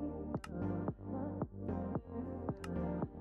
Thank you.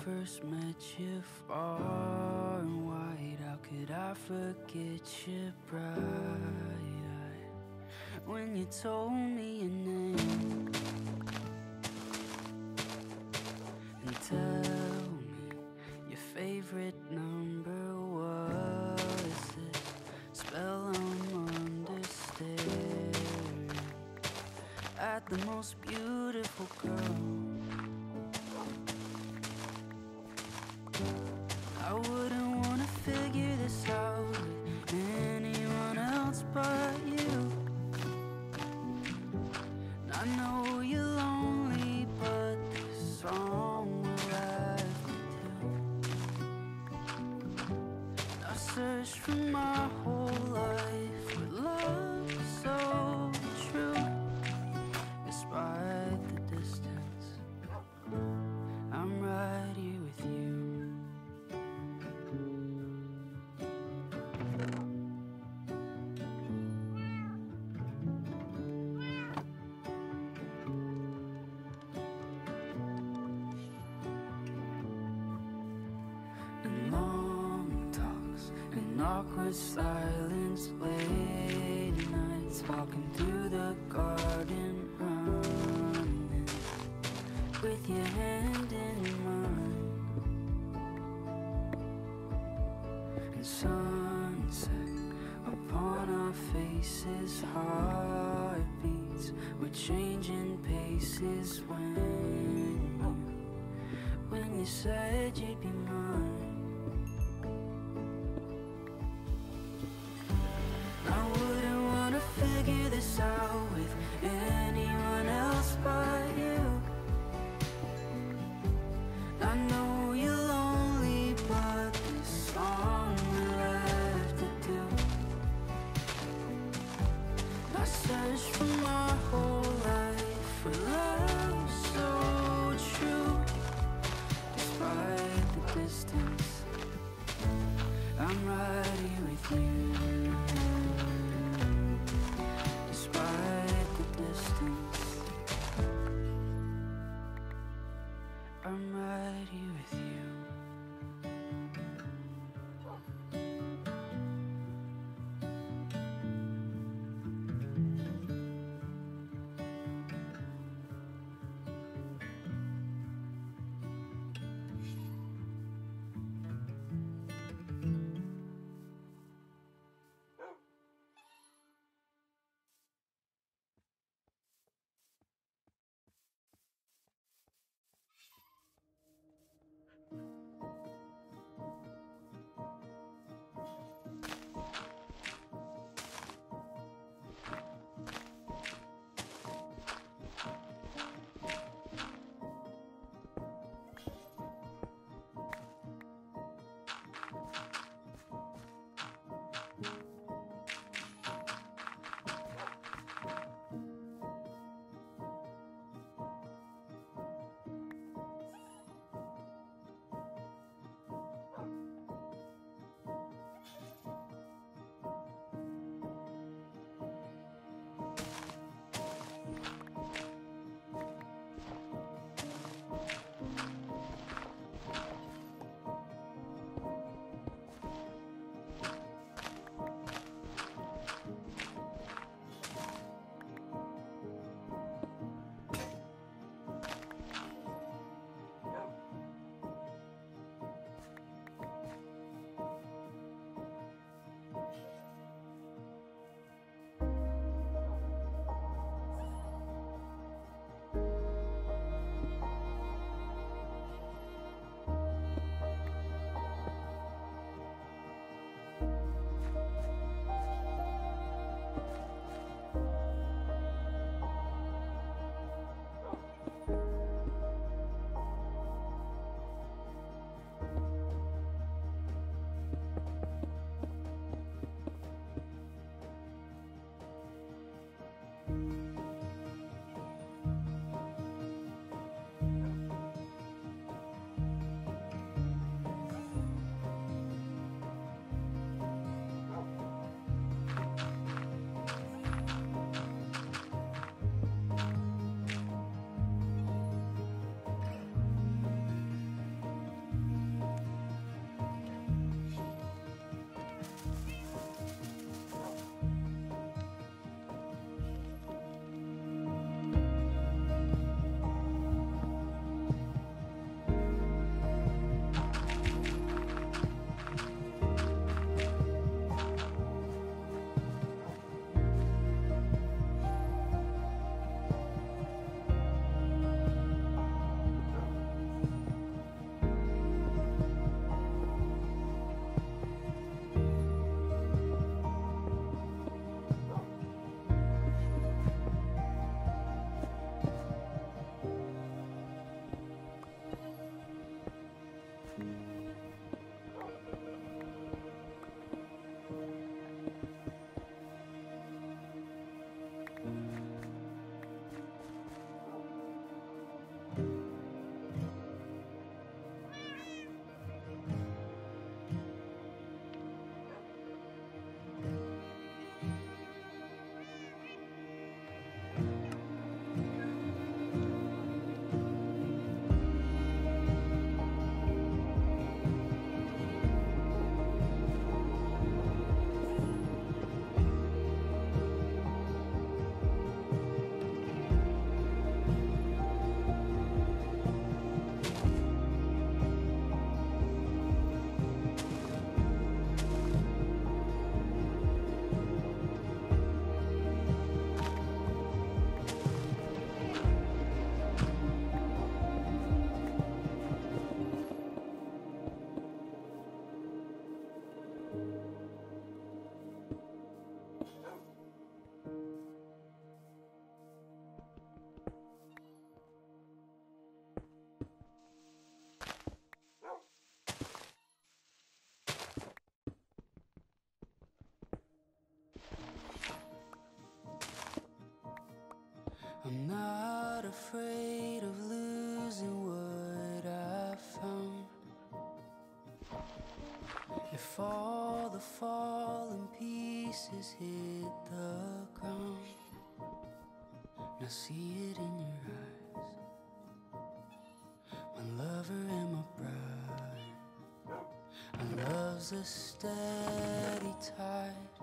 first met you far and wide How could I forget your bright eye When you told me you name the silence late nights Walking through the garden running With your hand in mine. And sunset upon our faces Heartbeats were changing paces When when you said you'd be mine. If all the fallen pieces hit the ground, I see it in your eyes. My lover and my bride, our love's a steady tide.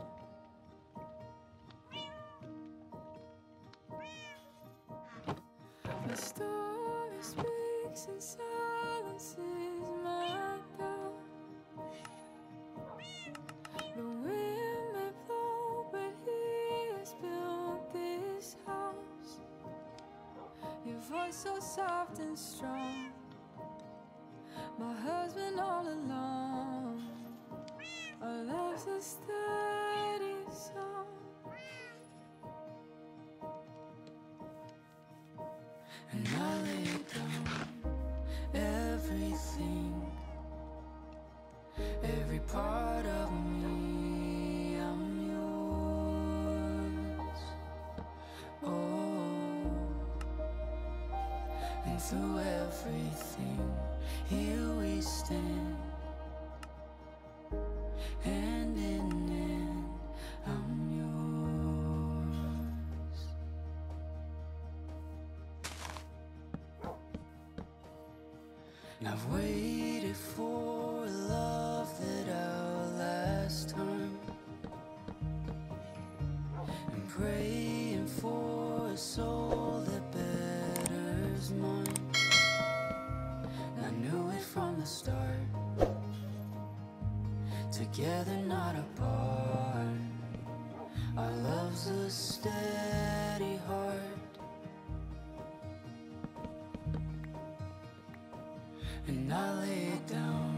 Voice so soft and strong. My husband all along. Our love's a steady song. And I lay down through everything, here we stand, Together, not apart. Our love's a steady heart. And I lay it down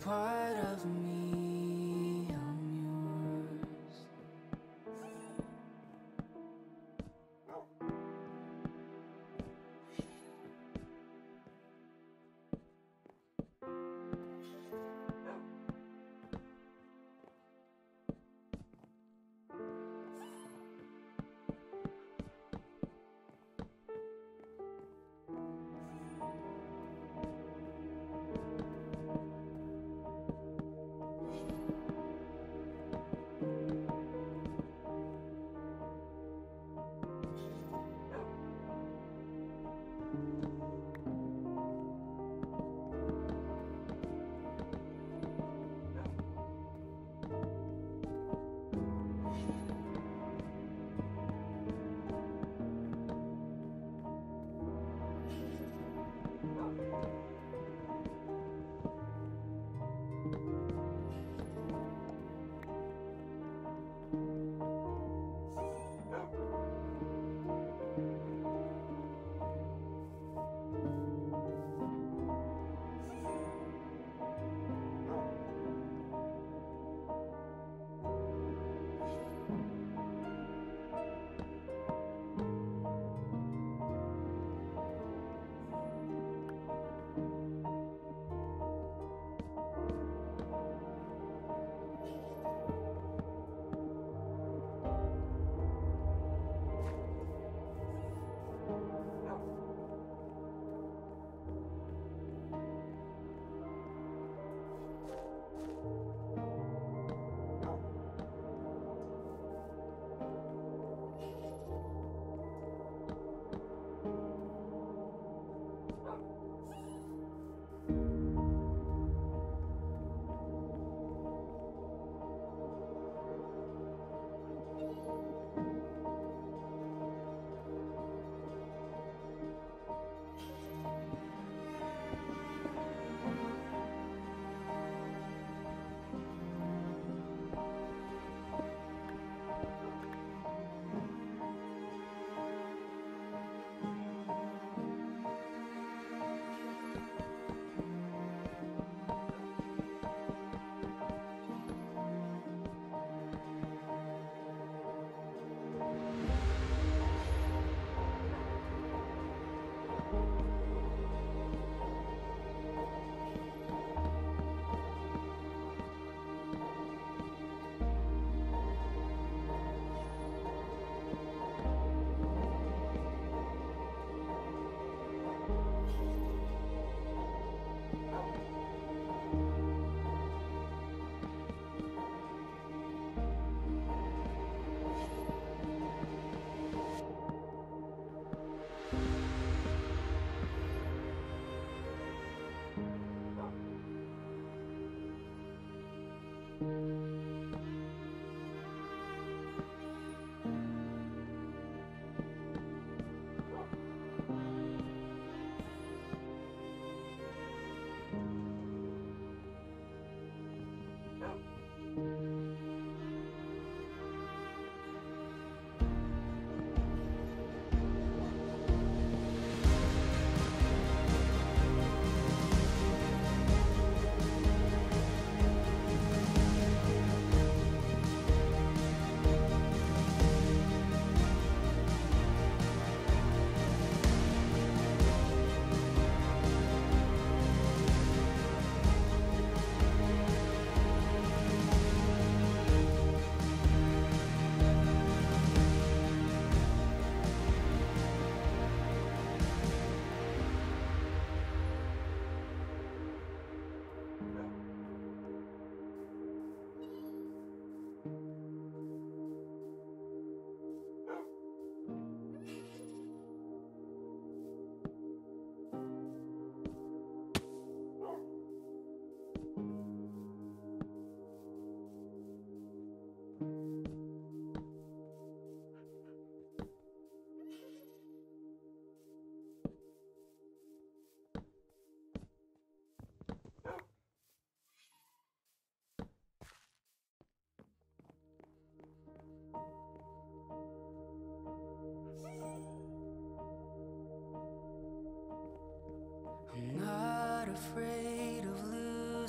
part of me.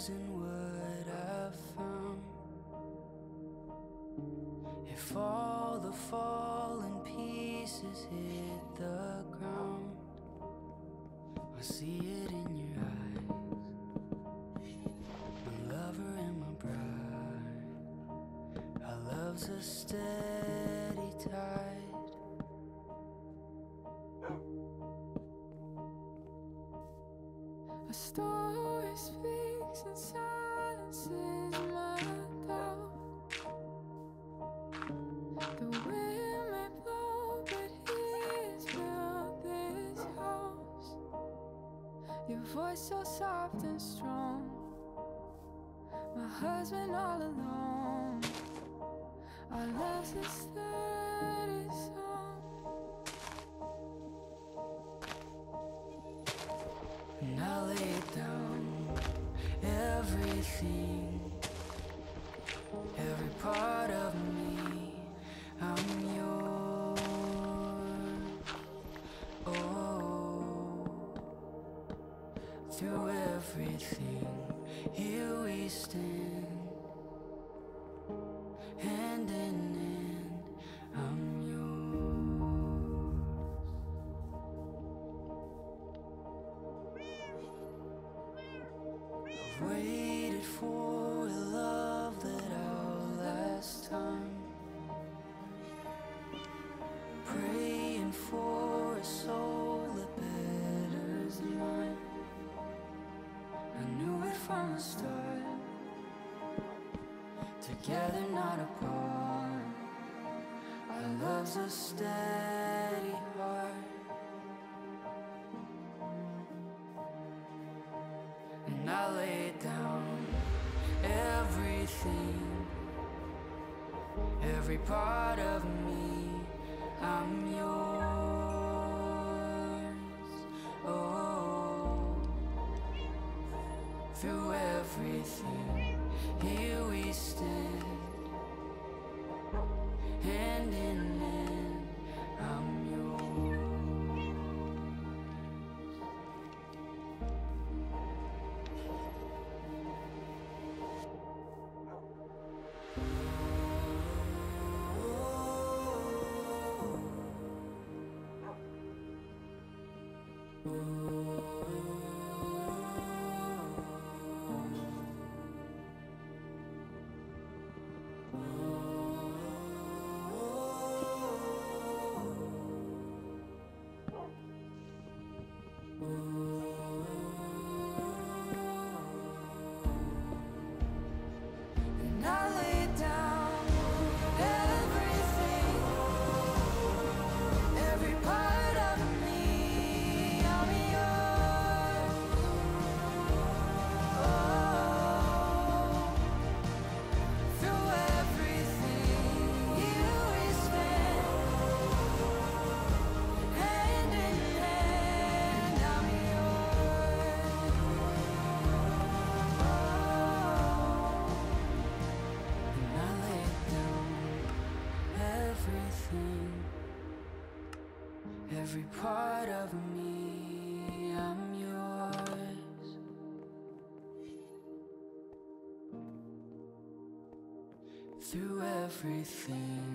Losing what I've found. If all the fallen pieces hit the ground, I see it in your eyes. My lover and my bride. Our love's a steady tide. A story speaks voice so soft and strong. My husband all alone. Our love's a steady song. Everything, here we stand, hand in hand. I'm yours. I've waited for Together, not apart. Our love's a steady heart. And I lay down everything, every part of me. I'm yours. Oh, through everything, here we stand, Through everything,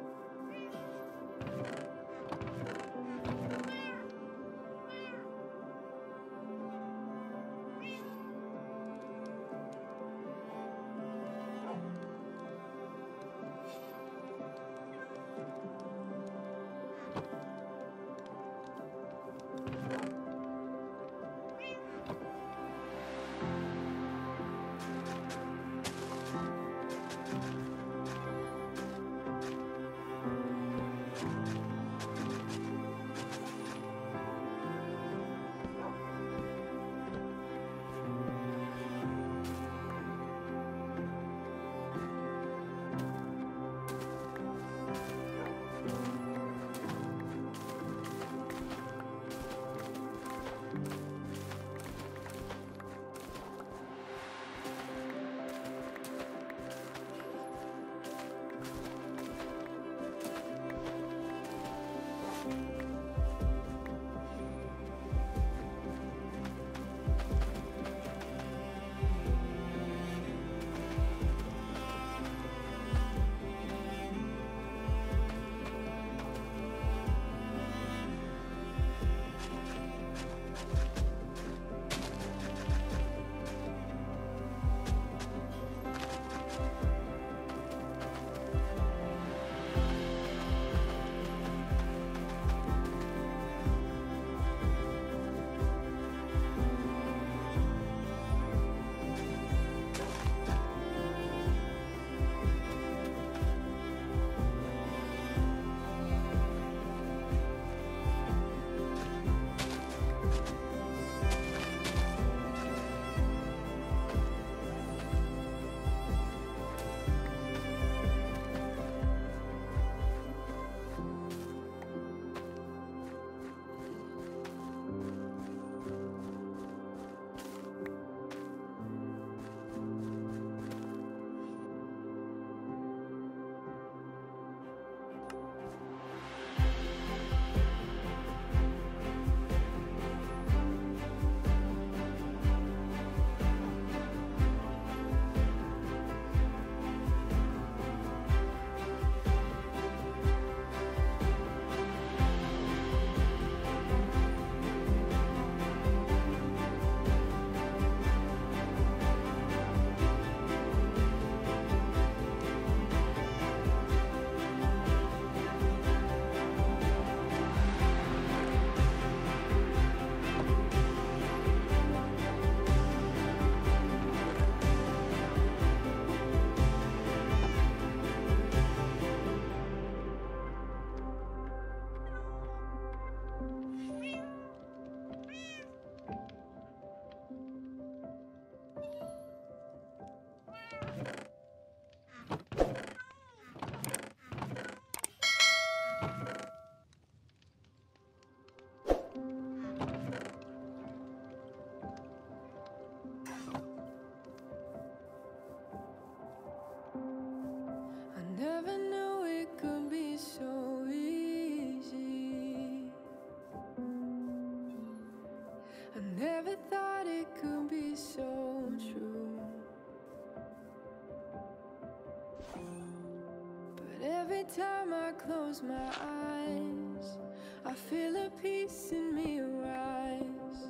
time I close my eyes, I feel a peace in me rise.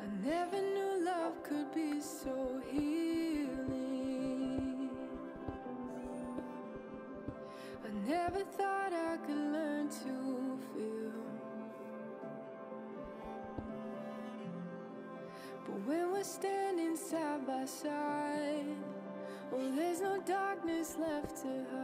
I never knew love could be so healing. I never thought I could learn to feel. But when we're standing side by side, oh, there's no darkness left to hide.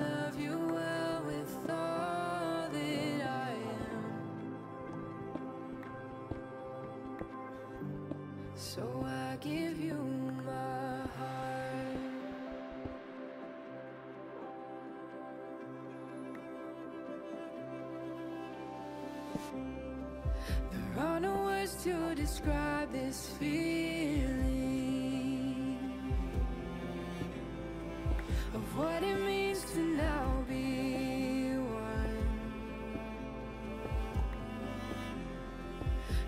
So I give you my heart. There are no words to describe this feeling of what it means to now be one.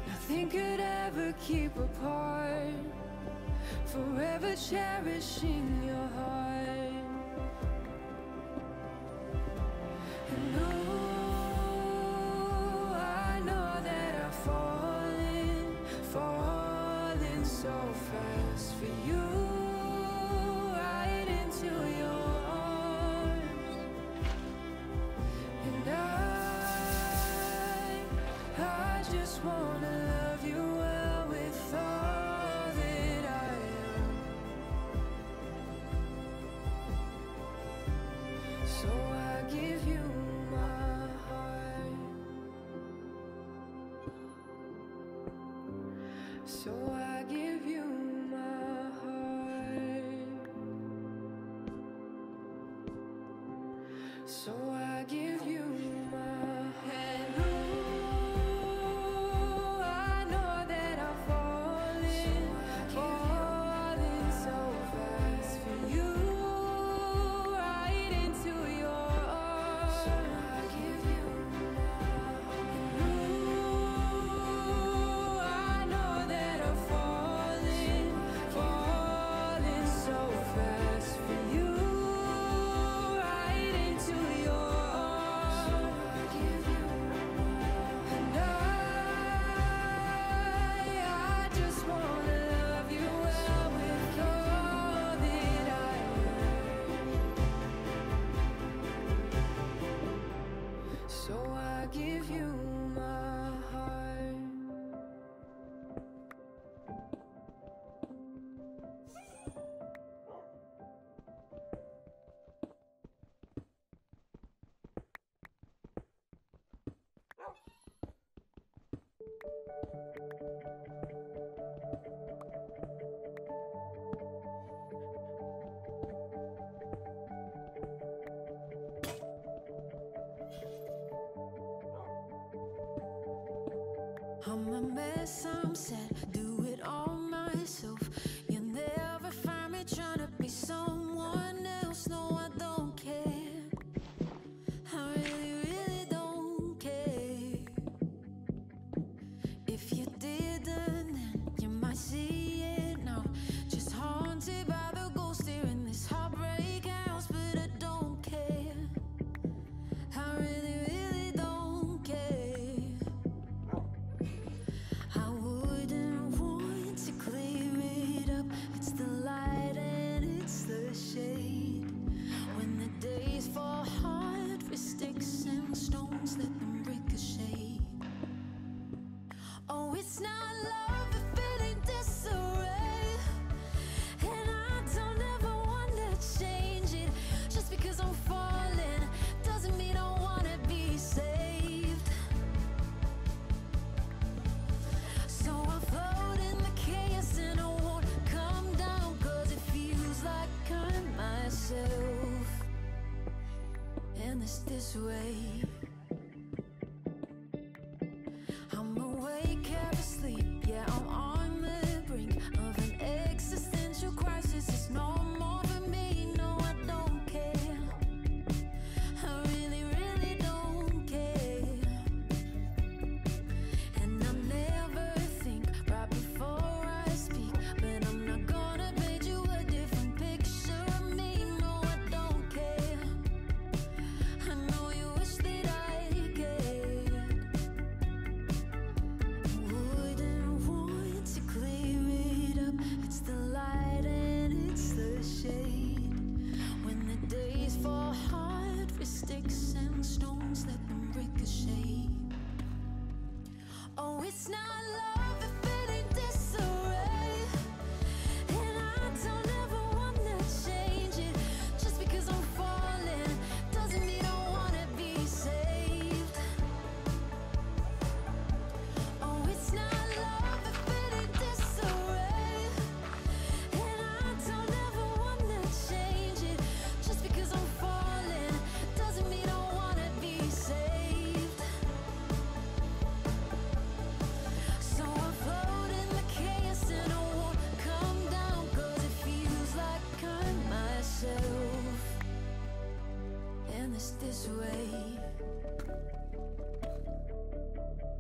Nothing could ever keep apart, forever cherishing your heart. And ooh, I know that I'm falling, falling so fast for you, right into your arms. And I, I just wanna love mess, I'm sad, do it all myself. You'll never find me trying to be someone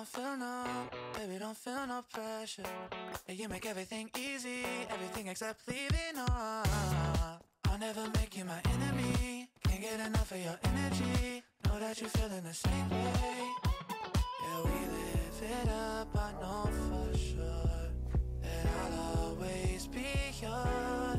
don't feel no, baby, don't feel no pressure. You make everything easy, everything except leaving on. I'll never make you my enemy. Can't get enough of your energy. Know that you're feeling the same way. Yeah, we live it up. I know for sure that I'll always be yours.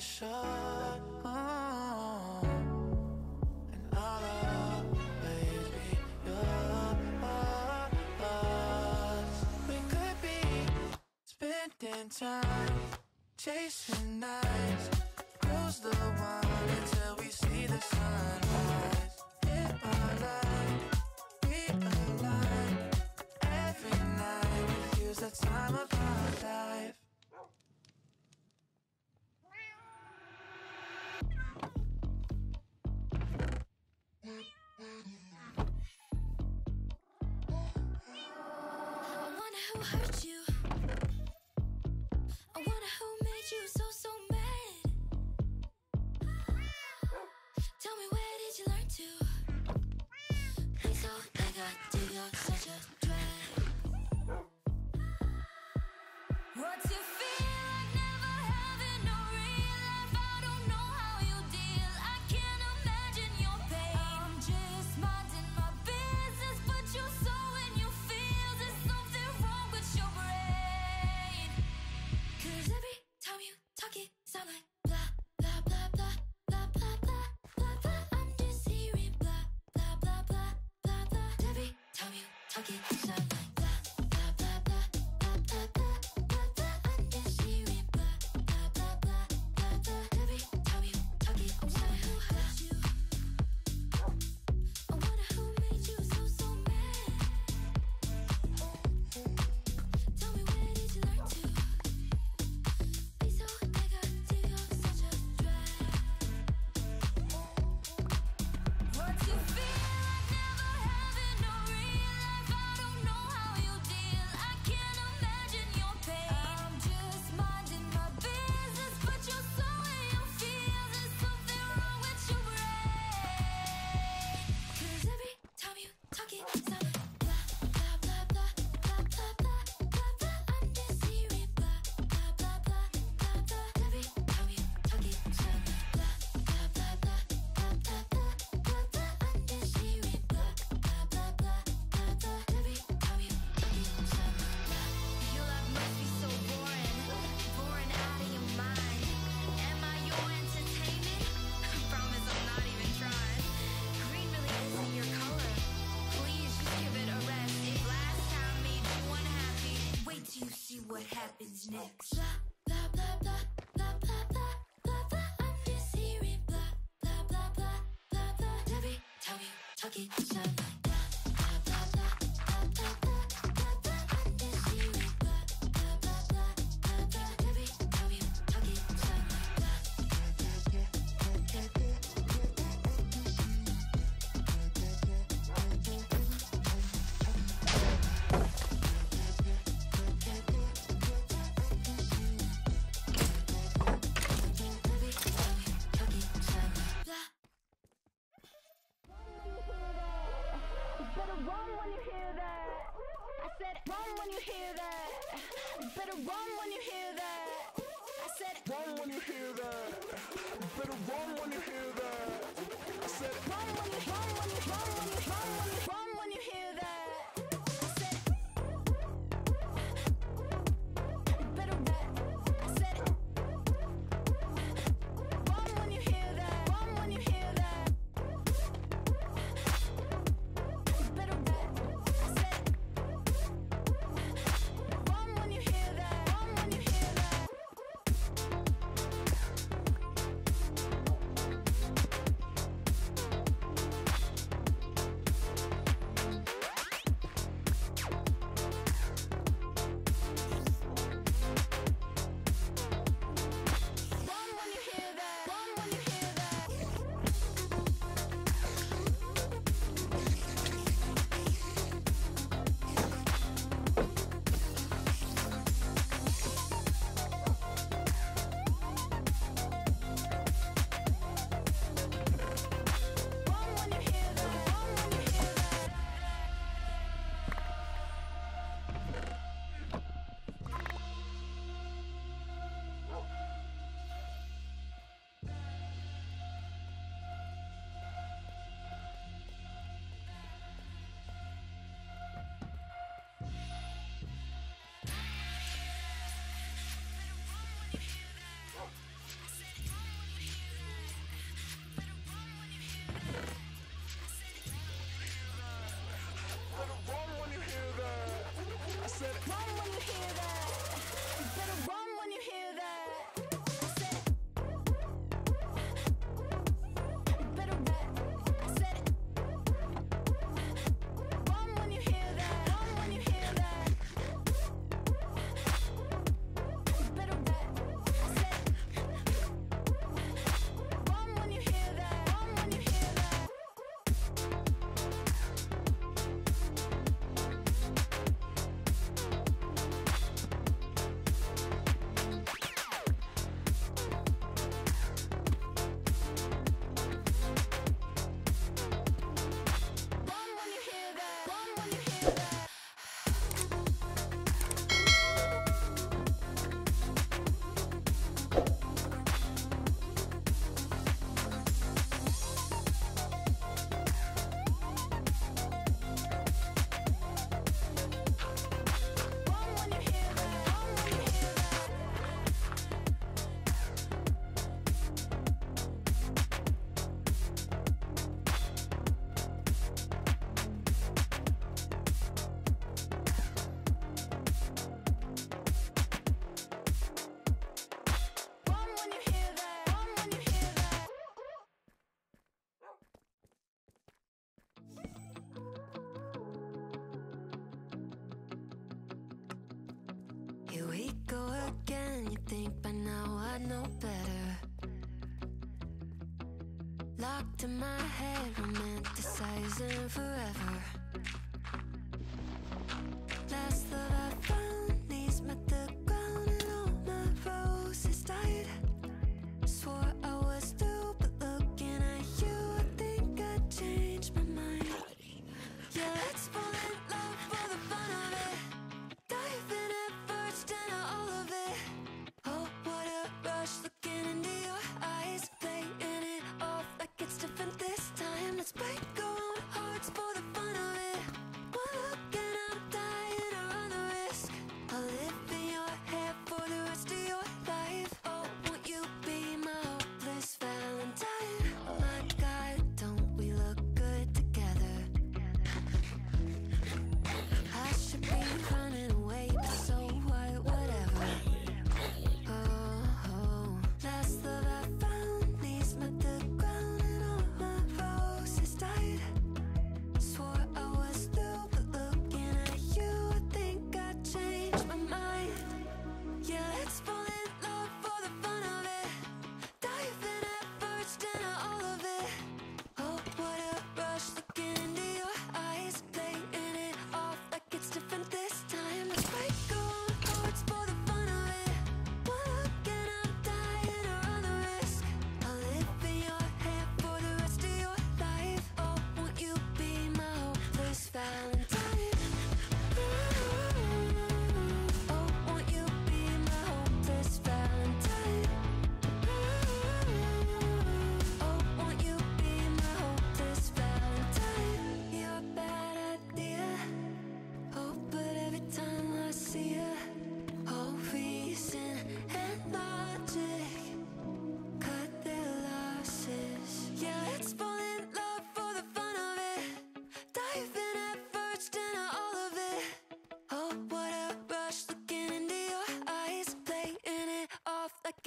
Oh, and I'll always be yours. We could be spending time chasing. Talk it, shine light. again. You think by now I'd know better. Locked in my head, romanticizing forever.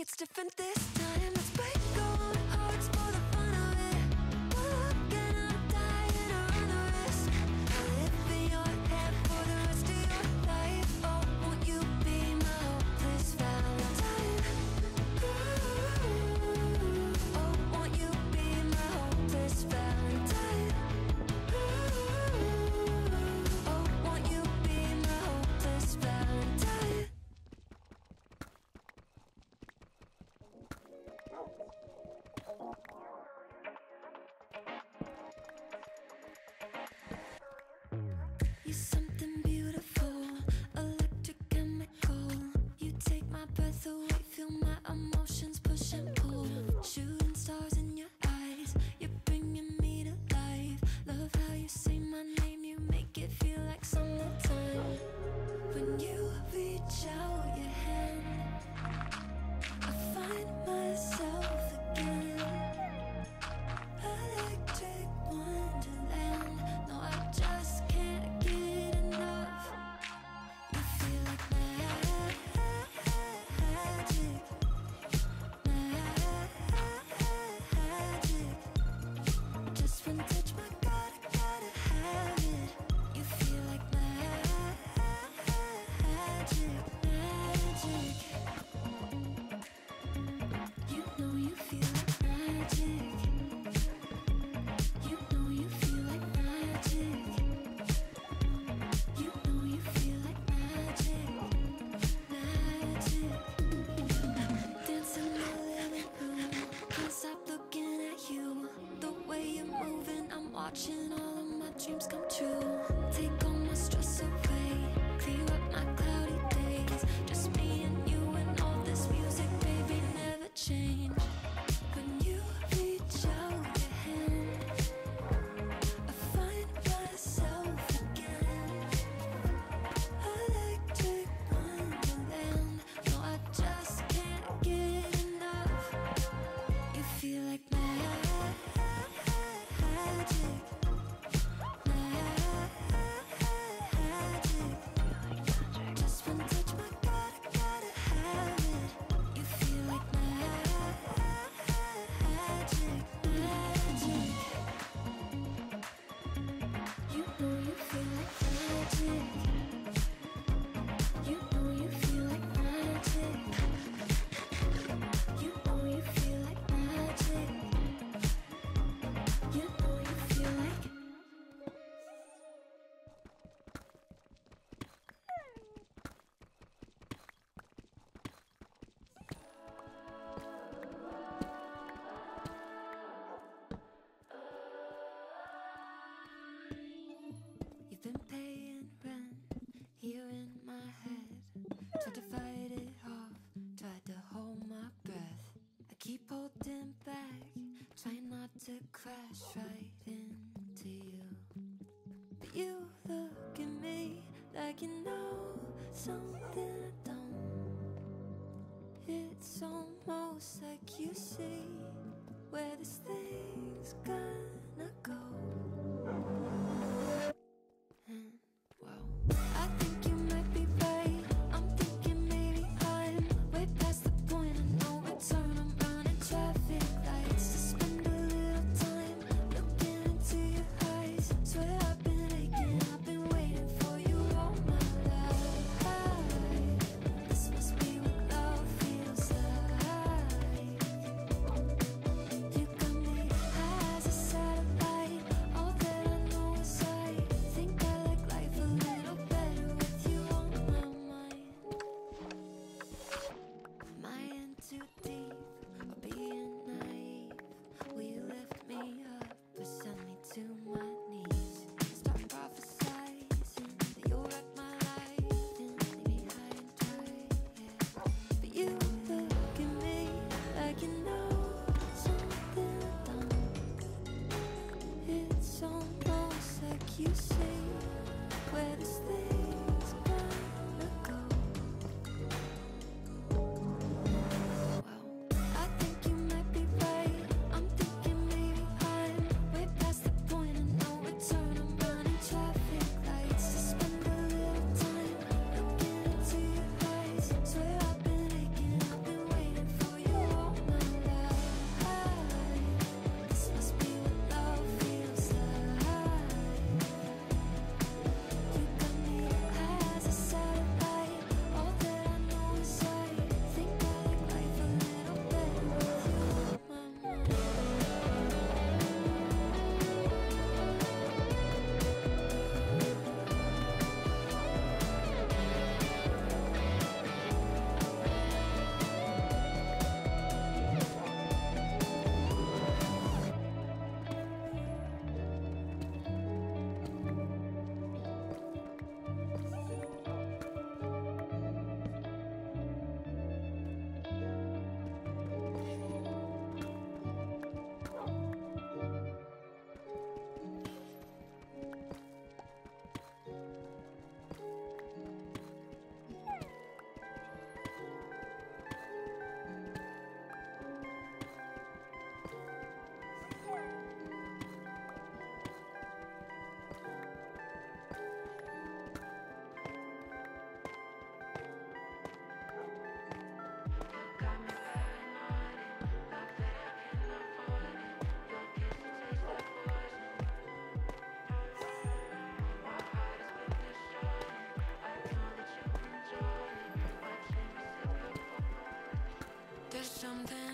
it's different this time. watching crash right into you. But you look at me like you know something. something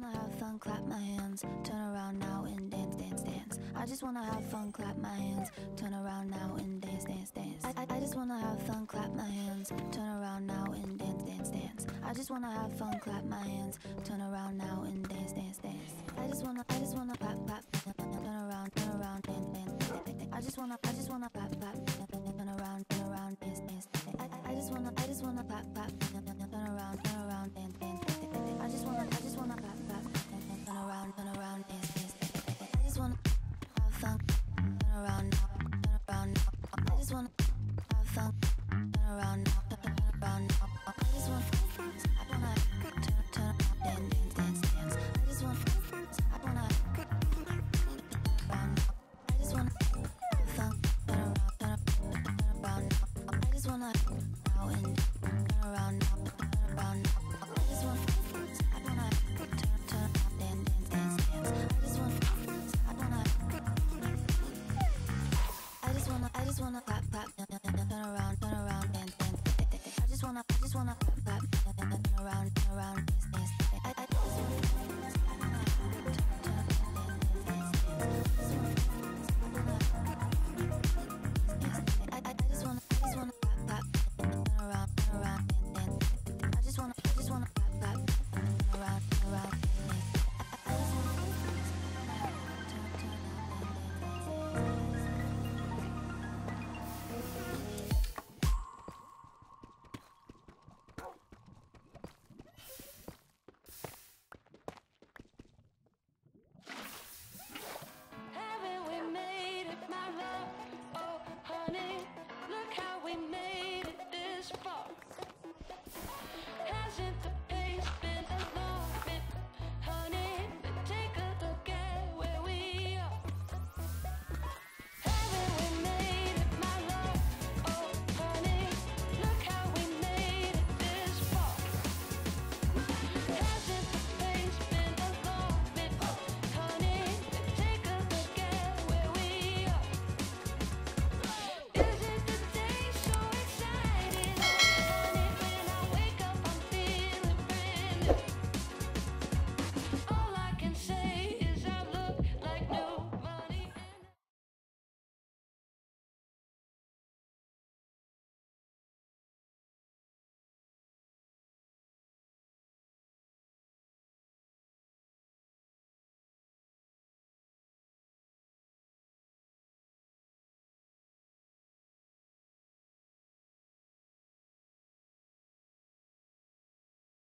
wanna have fun, clap my hands. Turn around now and dance, dance, dance. I just wanna have fun, clap my hands. Turn around now and dance, dance, dance. I, I, I just wanna have fun, clap my hands. Turn around now and dance, dance, dance. I just wanna have fun, clap my hands. Turn around now and dance, dance, dance. I just wanna just wanna pop